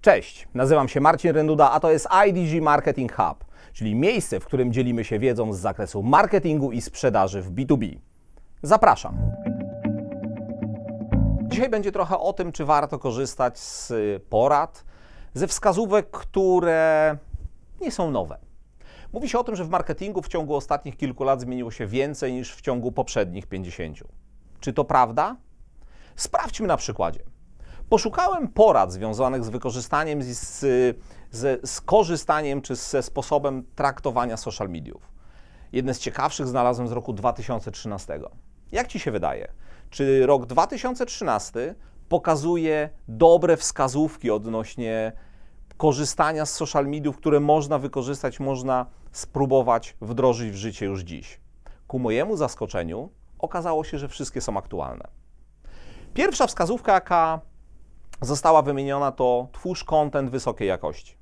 Cześć, nazywam się Marcin Renduda, a to jest IDG Marketing Hub, czyli miejsce, w którym dzielimy się wiedzą z zakresu marketingu i sprzedaży w B2B. Zapraszam. Dzisiaj będzie trochę o tym, czy warto korzystać z porad, ze wskazówek, które nie są nowe. Mówi się o tym, że w marketingu w ciągu ostatnich kilku lat zmieniło się więcej niż w ciągu poprzednich 50. Czy to prawda? Sprawdźmy na przykładzie. Poszukałem porad związanych z wykorzystaniem, z, z, z, z korzystaniem czy ze sposobem traktowania social mediów. Jedne z ciekawszych znalazłem z roku 2013. Jak Ci się wydaje? Czy rok 2013 pokazuje dobre wskazówki odnośnie korzystania z social mediów, które można wykorzystać, można spróbować wdrożyć w życie już dziś? Ku mojemu zaskoczeniu okazało się, że wszystkie są aktualne. Pierwsza wskazówka, jaka została wymieniona, to twórz kontent wysokiej jakości.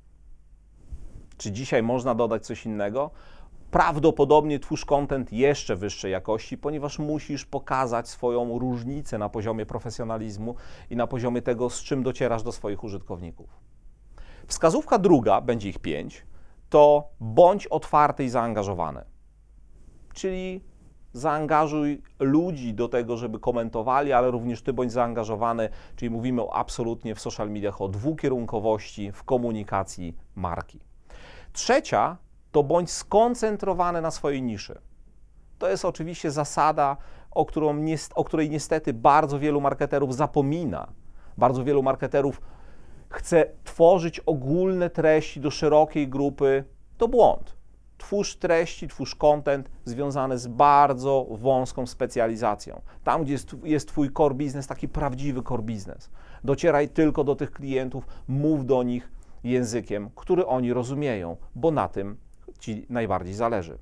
Czy dzisiaj można dodać coś innego? Prawdopodobnie twórz kontent jeszcze wyższej jakości, ponieważ musisz pokazać swoją różnicę na poziomie profesjonalizmu i na poziomie tego, z czym docierasz do swoich użytkowników. Wskazówka druga, będzie ich pięć, to bądź otwarty i zaangażowany. Czyli zaangażuj ludzi do tego, żeby komentowali, ale również ty bądź zaangażowany, czyli mówimy absolutnie w social mediach o dwukierunkowości w komunikacji marki. Trzecia to bądź skoncentrowany na swojej niszy. To jest oczywiście zasada, o, którą, o której niestety bardzo wielu marketerów zapomina. Bardzo wielu marketerów chce tworzyć ogólne treści do szerokiej grupy. To błąd twórz treści, twórz content związany z bardzo wąską specjalizacją. Tam, gdzie jest, Twój core business, taki prawdziwy core business. Docieraj tylko do tych klientów, mów do nich językiem, który oni rozumieją, bo na tym Ci najbardziej zależy.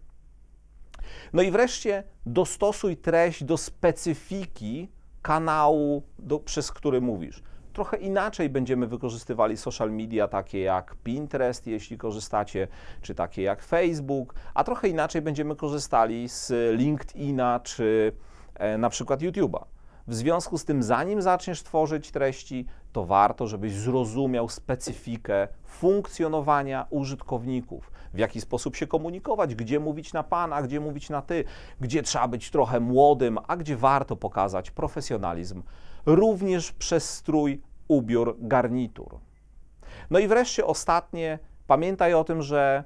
No i wreszcie dostosuj treść do specyfiki kanału, do, przez który mówisz trochę inaczej będziemy wykorzystywali social media, takie jak Pinterest, jeśli korzystacie, czy takie jak Facebook, a trochę inaczej będziemy korzystali z LinkedIna, czy e, na przykład YouTube'a. W związku z tym, zanim zaczniesz tworzyć treści, to warto, żebyś zrozumiał specyfikę funkcjonowania użytkowników, w jaki sposób się komunikować, gdzie mówić na pan, a gdzie mówić na ty, gdzie trzeba być trochę młodym, a gdzie warto pokazać profesjonalizm, również przez strój, ubiór, garnitur. No i wreszcie ostatnie, pamiętaj o tym, że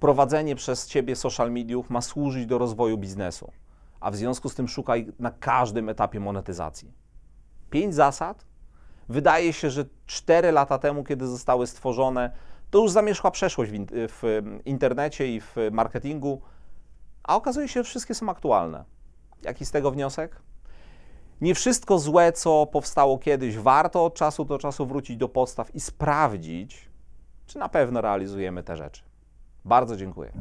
prowadzenie przez ciebie social mediów ma służyć do rozwoju biznesu, a w związku z tym szukaj na każdym etapie monetyzacji. Pięć zasad. Wydaje się, że cztery lata temu, kiedy zostały stworzone, to już zamierzchła przeszłość w, w internecie i w marketingu, a okazuje się, że wszystkie są aktualne. Jaki z tego wniosek? Nie wszystko złe, co powstało kiedyś, warto od czasu do czasu wrócić do podstaw i sprawdzić, czy na pewno realizujemy te rzeczy. Bardzo dziękuję.